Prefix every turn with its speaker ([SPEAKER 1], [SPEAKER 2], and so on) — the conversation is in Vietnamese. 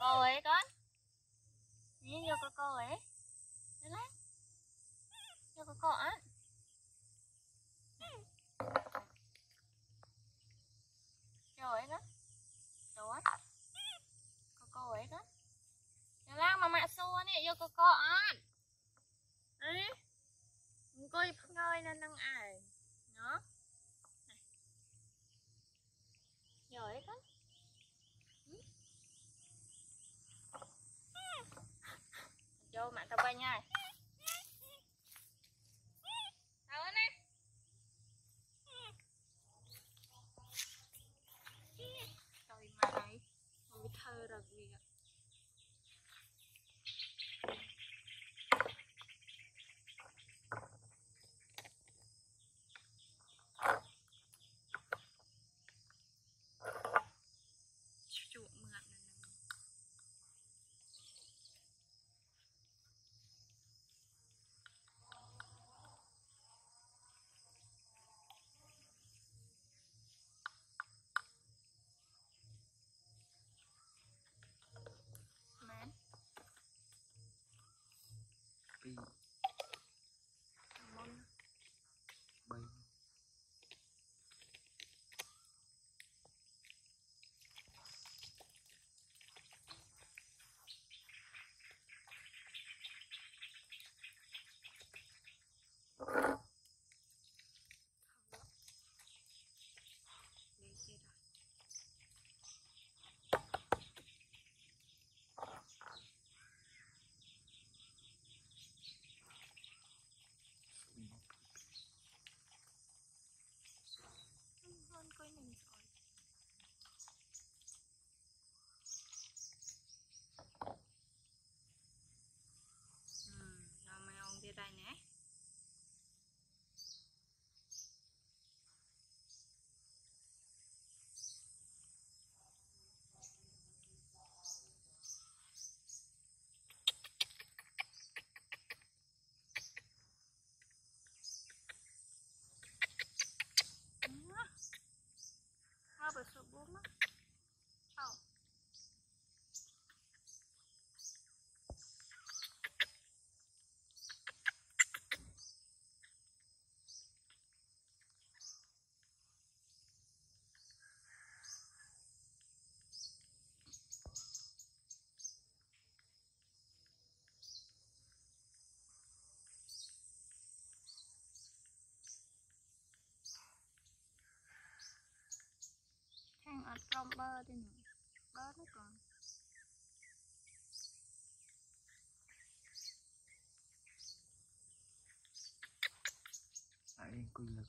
[SPEAKER 1] cô ấy con nhìn vô cô cô ấy. Đấy lắm vô cô cô á. Rồi đó. Rồi cô cô ấy đó. Đấy lắm mà mẹ xua nè vô cô cô á. Ừ. Đấy coi ngơi nên năng ải à. 拜年。Con bơ thế nữa Bơ nó còn.
[SPEAKER 2] Tại anh quy lực